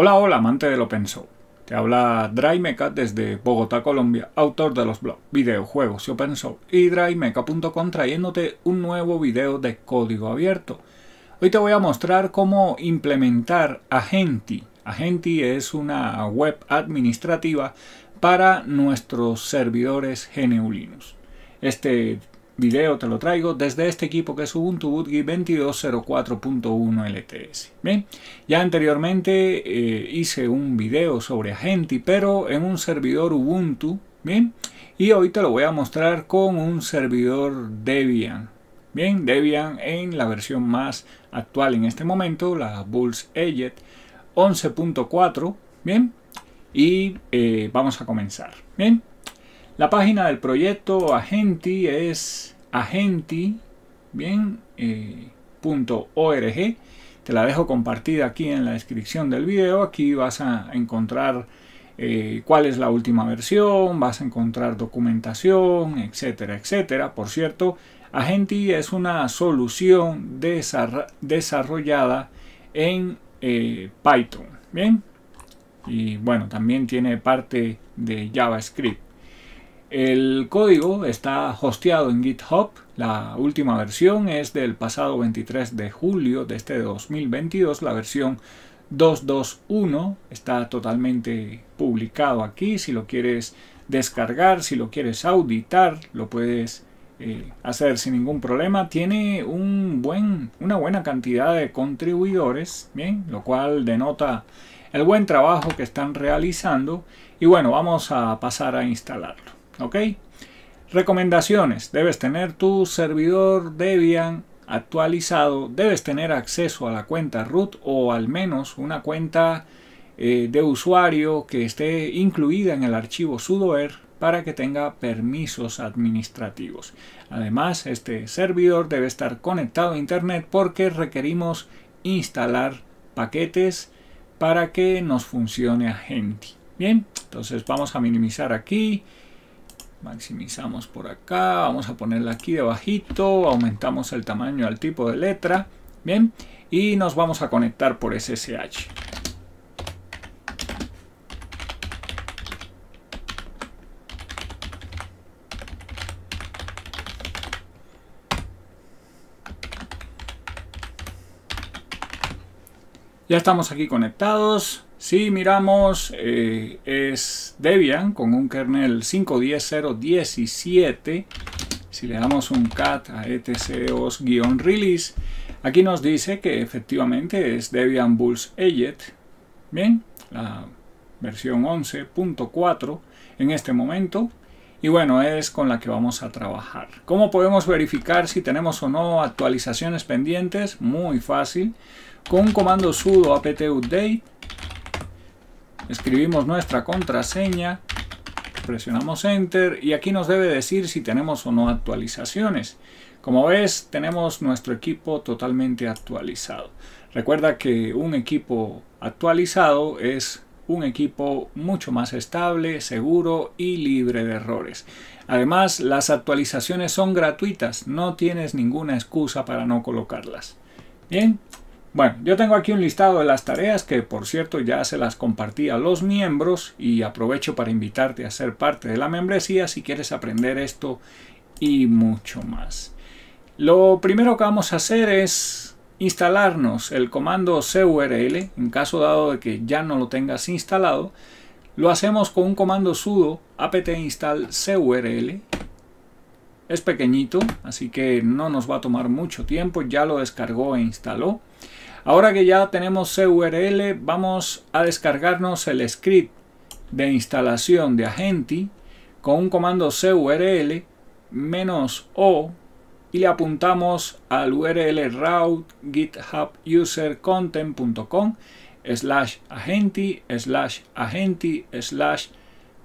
Hola, hola, amante del Open Source. Te habla DryMeca desde Bogotá, Colombia, autor de los blogs, videojuegos y Open Source y DryMeca.com trayéndote un nuevo video de código abierto. Hoy te voy a mostrar cómo implementar Agenti. Agenti es una web administrativa para nuestros servidores GNU Linux. Este video te lo traigo desde este equipo que es Ubuntu Bootgui 2204.1 LTS. Bien, ya anteriormente eh, hice un video sobre Agenti, pero en un servidor Ubuntu, bien, y hoy te lo voy a mostrar con un servidor Debian. Bien, Debian en la versión más actual en este momento, la Bulls Agent 11.4, bien, y eh, vamos a comenzar. Bien, la página del proyecto Agenti es agenti, bien, eh, Te la dejo compartida aquí en la descripción del video. Aquí vas a encontrar eh, cuál es la última versión, vas a encontrar documentación, etcétera, etcétera. Por cierto, Agenti es una solución desarrollada en eh, Python. Bien, y bueno, también tiene parte de JavaScript. El código está hosteado en GitHub. La última versión es del pasado 23 de julio de este 2022. La versión 2.2.1 está totalmente publicado aquí. Si lo quieres descargar, si lo quieres auditar, lo puedes eh, hacer sin ningún problema. Tiene un buen, una buena cantidad de contribuidores, bien, lo cual denota el buen trabajo que están realizando. Y bueno, vamos a pasar a instalarlo. ¿Ok? Recomendaciones. Debes tener tu servidor Debian actualizado. Debes tener acceso a la cuenta root o al menos una cuenta eh, de usuario que esté incluida en el archivo sudoer para que tenga permisos administrativos. Además, este servidor debe estar conectado a internet porque requerimos instalar paquetes para que nos funcione Agenti. Bien, entonces vamos a minimizar aquí maximizamos por acá, vamos a ponerla aquí debajito, aumentamos el tamaño al tipo de letra, bien, y nos vamos a conectar por SSH. Ya estamos aquí conectados. Si miramos, eh, es Debian con un kernel 5.10.0.17. Si le damos un cat a etc-release, aquí nos dice que efectivamente es Debian Bulls. Bien, la versión 11.4 en este momento. Y bueno, es con la que vamos a trabajar. ¿Cómo podemos verificar si tenemos o no actualizaciones pendientes? Muy fácil. Con un comando sudo apt update escribimos nuestra contraseña, presionamos Enter y aquí nos debe decir si tenemos o no actualizaciones. Como ves, tenemos nuestro equipo totalmente actualizado. Recuerda que un equipo actualizado es un equipo mucho más estable, seguro y libre de errores. Además, las actualizaciones son gratuitas, no tienes ninguna excusa para no colocarlas. Bien, bueno, yo tengo aquí un listado de las tareas que por cierto ya se las compartí a los miembros y aprovecho para invitarte a ser parte de la membresía si quieres aprender esto y mucho más. Lo primero que vamos a hacer es instalarnos el comando curl en caso dado de que ya no lo tengas instalado. Lo hacemos con un comando sudo apt install curl. Es pequeñito, así que no nos va a tomar mucho tiempo, ya lo descargó e instaló. Ahora que ya tenemos CURL, vamos a descargarnos el script de instalación de Agenti con un comando curl menos o y le apuntamos al URL route githubusercontent.com slash agenti slash agenti slash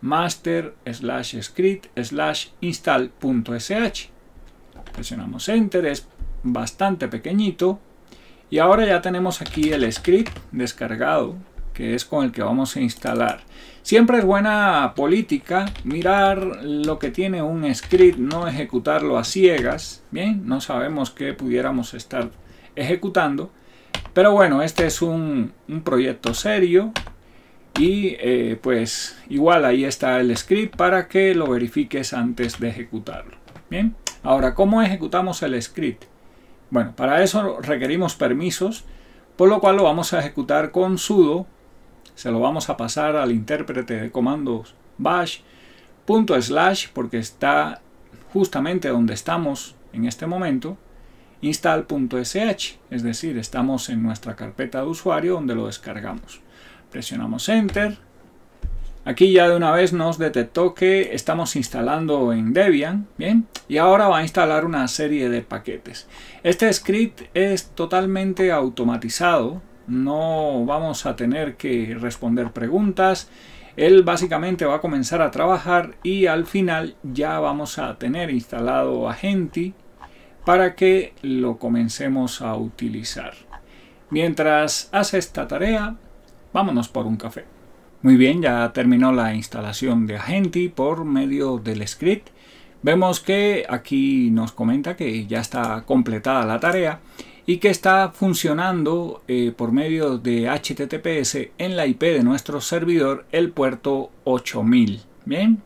master slash script slash install.sh presionamos enter es bastante pequeñito y ahora ya tenemos aquí el script descargado, que es con el que vamos a instalar. Siempre es buena política mirar lo que tiene un script, no ejecutarlo a ciegas. Bien, no sabemos qué pudiéramos estar ejecutando. Pero bueno, este es un, proyecto serio y eh, pues igual ahí está el script para que lo verifiques antes de ejecutarlo. Bien, ahora, ¿cómo ejecutamos el script? Bueno, para eso requerimos permisos, por lo cual lo vamos a ejecutar con sudo. Se lo vamos a pasar al intérprete de comandos bash punto slash porque está justamente donde estamos en este momento install.sh, es decir, estamos en nuestra carpeta de usuario donde lo descargamos. Presionamos Enter. Aquí ya de una vez nos detectó que estamos instalando en Debian, ¿bien? Y ahora va a instalar una serie de paquetes. Este script es totalmente automatizado, no vamos a tener que responder preguntas. Él básicamente va a comenzar a trabajar y al final ya vamos a tener instalado Agenti, para que lo comencemos a utilizar. Mientras hace esta tarea, vámonos por un café. Muy bien, ya terminó la instalación de Agenti por medio del script. Vemos que aquí nos comenta que ya está completada la tarea y que está funcionando eh, por medio de HTTPS en la IP de nuestro servidor el puerto 8000. Bien,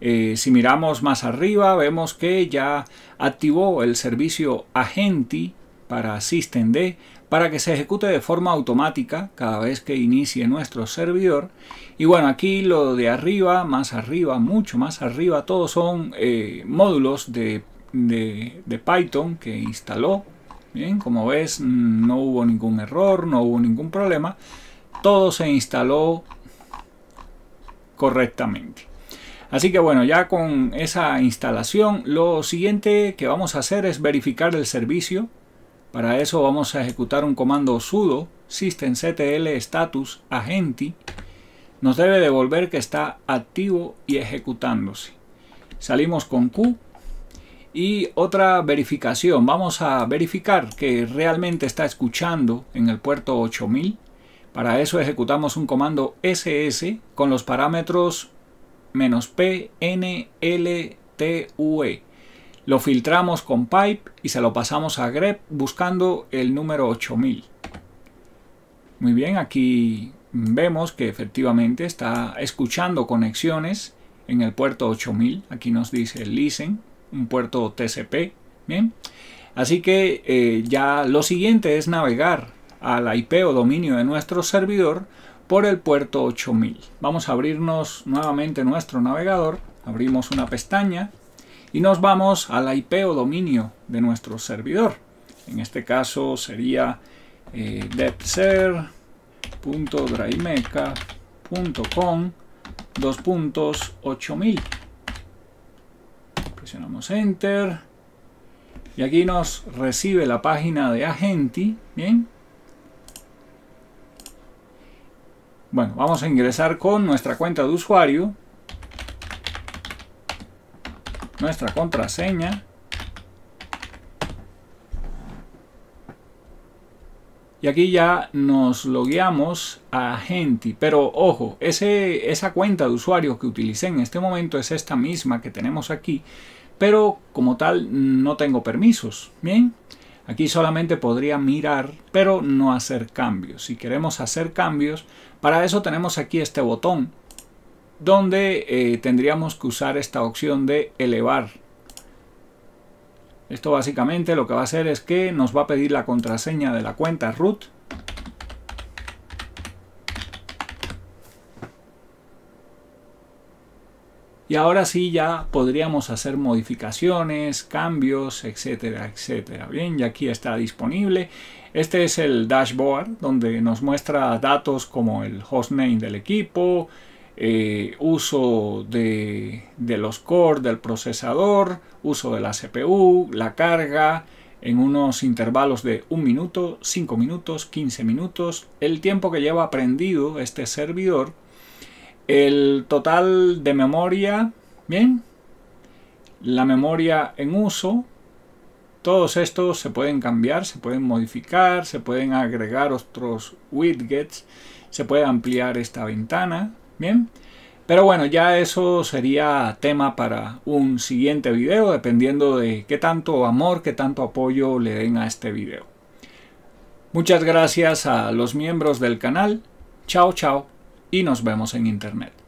eh, si miramos más arriba vemos que ya activó el servicio Agenti para SystemD para que se ejecute de forma automática cada vez que inicie nuestro servidor. Y bueno, aquí lo de arriba, más arriba, mucho más arriba, todos son eh, módulos de, de Python que instaló. Bien, como ves, no hubo ningún error, no hubo ningún problema. Todo se instaló correctamente. Así que bueno, ya con esa instalación, lo siguiente que vamos a hacer es verificar el servicio. Para eso vamos a ejecutar un comando sudo systemctl status agenti. Nos debe devolver que está activo y ejecutándose. Salimos con Q y otra verificación. Vamos a verificar que realmente está escuchando en el puerto 8000. Para eso ejecutamos un comando ss con los parámetros P, N, L, T, U, E. Lo filtramos con pipe y se lo pasamos a grep buscando el número 8000. Muy bien, aquí vemos que efectivamente está escuchando conexiones en el puerto 8000. Aquí nos dice listen, un puerto TCP. Bien, así que eh, ya lo siguiente es navegar a la IP o dominio de nuestro servidor por el puerto 8000. Vamos a abrirnos nuevamente nuestro navegador, abrimos una pestaña y nos vamos a la IP o dominio de nuestro servidor. En este caso sería eh, depser.drymeca.com 2.8000. Presionamos Enter y aquí nos recibe la página de Agenti, bien, Bueno, vamos a ingresar con nuestra cuenta de usuario, nuestra contraseña y aquí ya nos logueamos a Agenti. Pero ojo, ese, esa cuenta de usuario que utilicé en este momento es esta misma que tenemos aquí, pero como tal no tengo permisos. Bien, Aquí solamente podría mirar, pero no hacer cambios. Si queremos hacer cambios, para eso tenemos aquí este botón, donde eh, tendríamos que usar esta opción de elevar. Esto básicamente lo que va a hacer es que nos va a pedir la contraseña de la cuenta root Y ahora sí ya podríamos hacer modificaciones, cambios, etcétera, etcétera. Bien, y aquí está disponible. Este es el dashboard donde nos muestra datos como el hostname del equipo, eh, uso de, los cores del procesador, uso de la CPU, la carga, en unos intervalos de 1 minuto, 5 minutos, 15 minutos, el tiempo que lleva prendido este servidor. El total de memoria, bien, la memoria en uso, todos estos se pueden cambiar, se pueden modificar, se pueden agregar otros widgets, se puede ampliar esta ventana, bien. Pero bueno, ya eso sería tema para un siguiente video, dependiendo de qué tanto amor, qué tanto apoyo le den a este video. Muchas gracias a los miembros del canal. Chao, chao y nos vemos en internet.